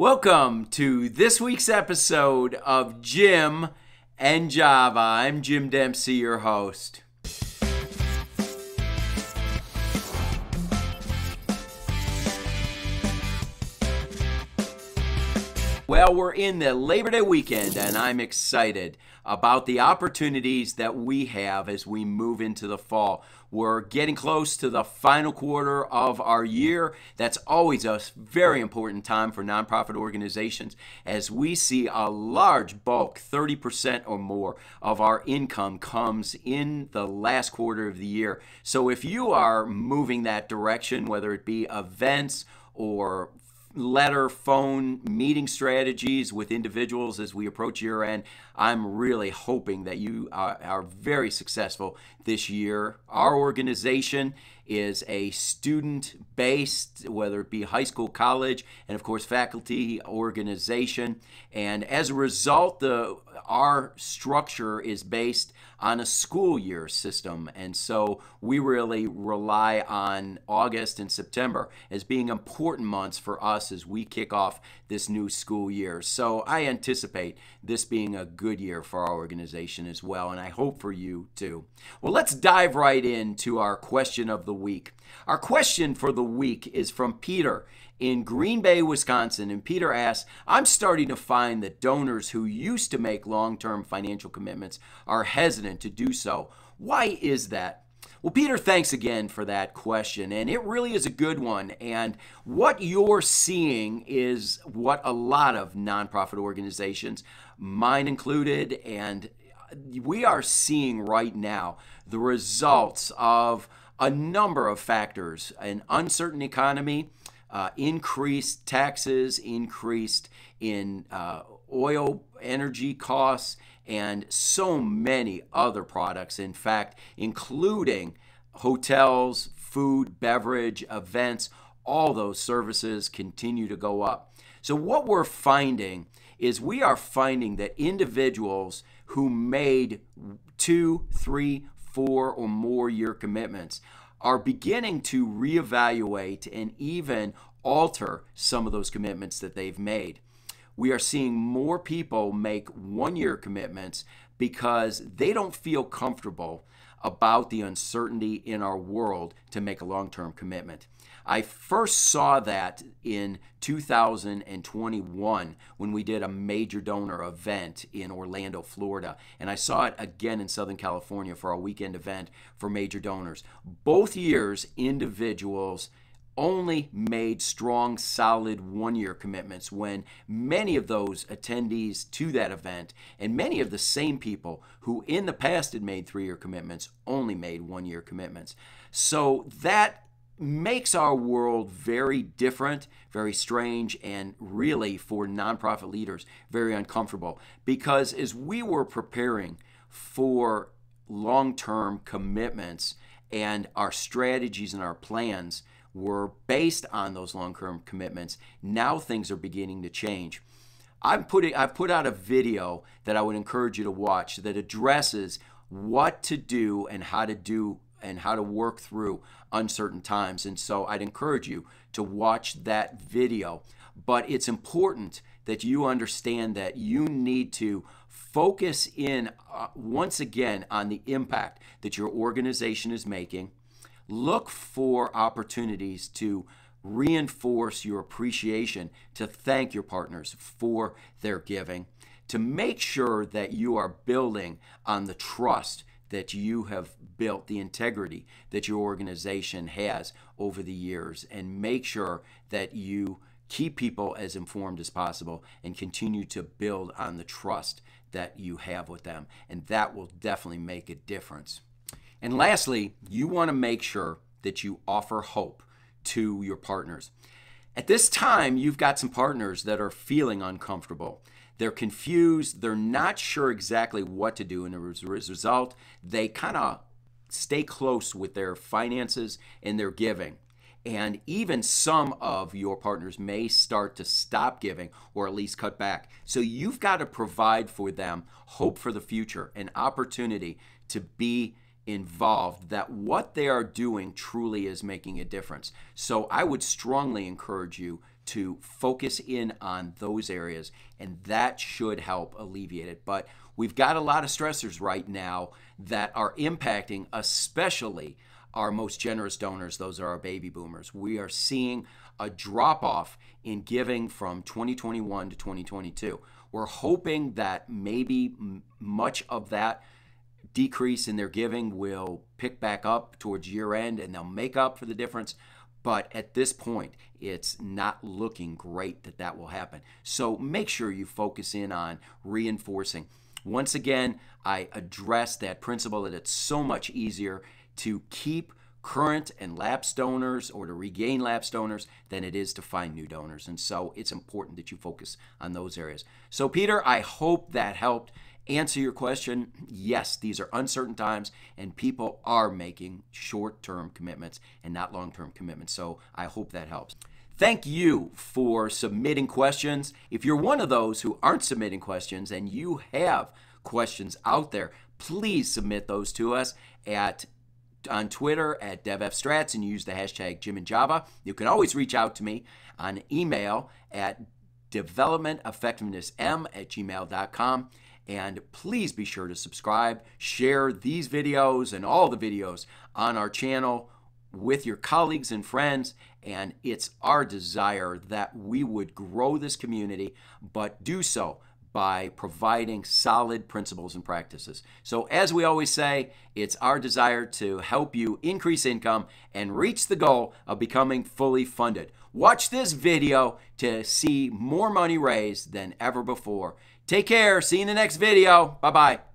Welcome to this week's episode of Jim and Java. I'm Jim Dempsey, your host. Well, we're in the Labor Day weekend, and I'm excited about the opportunities that we have as we move into the fall. We're getting close to the final quarter of our year. That's always a very important time for nonprofit organizations as we see a large bulk, 30% or more of our income comes in the last quarter of the year. So if you are moving that direction, whether it be events or letter, phone, meeting strategies with individuals as we approach year end. I'm really hoping that you are, are, very successful this year. Our organization is a student based, whether it be high school, college, and of course, faculty organization. And as a result, the, our structure is based on a school year system. And so we really rely on August and September as being important months for us as we kick off this new school year. So I anticipate this being a good year for our organization as well. And I hope for you too. Well, let's dive right into our question of the week. Our question for the week is from Peter in Green Bay, Wisconsin. And Peter asks, I'm starting to find that donors who used to make long term financial commitments are hesitant to do so. Why is that? Well, Peter, thanks again for that question. And it really is a good one. And what you're seeing is what a lot of nonprofit organizations, mine included, and we are seeing right now the results of a number of factors an uncertain economy uh, increased taxes, increased in uh, oil, energy costs, and so many other products. In fact, including hotels, food, beverage, events, all those services continue to go up. So, what we're finding is we are finding that individuals who made two, three, four, or more year commitments are beginning to reevaluate and even alter some of those commitments that they've made. We are seeing more people make one year commitments because they don't feel comfortable about the uncertainty in our world to make a long term commitment. I first saw that in 2021 when we did a major donor event in Orlando, Florida. And I saw it again in Southern California for a weekend event for major donors. Both years, individuals only made strong, solid one year commitments when many of those attendees to that event and many of the same people who in the past had made three year commitments only made one year commitments. So that makes our world very different, very strange, and really for nonprofit leaders, very uncomfortable. Because as we were preparing for long term commitments and our strategies and our plans were based on those long term commitments, now things are beginning to change. I'm putting, I've put out a video that I would encourage you to watch that addresses what to do and how to do and how to work through uncertain times. And so I'd encourage you to watch that video. But it's important that you understand that you need to focus in uh, once again on the impact that your organization is making. Look for opportunities to reinforce your appreciation, to thank your partners for their giving, to make sure that you are building on the trust that you have built, the integrity that your organization has over the years, and make sure that you keep people as informed as possible and continue to build on the trust that you have with them. And that will definitely make a difference. And lastly, you want to make sure that you offer hope to your partners. At this time, you've got some partners that are feeling uncomfortable. They're confused. They're not sure exactly what to do. And as a result, they kind of stay close with their finances and their giving. And even some of your partners may start to stop giving or at least cut back. So you've got to provide for them hope for the future, an opportunity to be involved that what they are doing truly is making a difference. So I would strongly encourage you to focus in on those areas, and that should help alleviate it. But we've got a lot of stressors right now that are impacting, especially our most generous donors. Those are our baby boomers. We are seeing a drop off in giving from 2021 to 2022. We're hoping that maybe much of that decrease in their giving will pick back up towards year end and they'll make up for the difference. But at this point, it's not looking great that that will happen. So make sure you focus in on reinforcing. Once again, I address that principle that it's so much easier to keep current and lapsed donors or to regain lapsed donors than it is to find new donors. And so it's important that you focus on those areas. So, Peter, I hope that helped answer your question. Yes, these are uncertain times, and people are making short term commitments and not long term commitments. So, I hope that helps. Thank you for submitting questions. If you're one of those who aren't submitting questions and you have questions out there, please submit those to us at on Twitter at DevEffStrats and use the hashtag Jim and Java. You can always reach out to me on email at developmenteffectivenessm at gmail.com. And please be sure to subscribe, share these videos and all the videos on our channel with your colleagues and friends. And it's our desire that we would grow this community, but do so by providing solid principles and practices. So, as we always say, it's our desire to help you increase income and reach the goal of becoming fully funded. Watch this video to see more money raised than ever before. Take care. See you in the next video. Bye bye.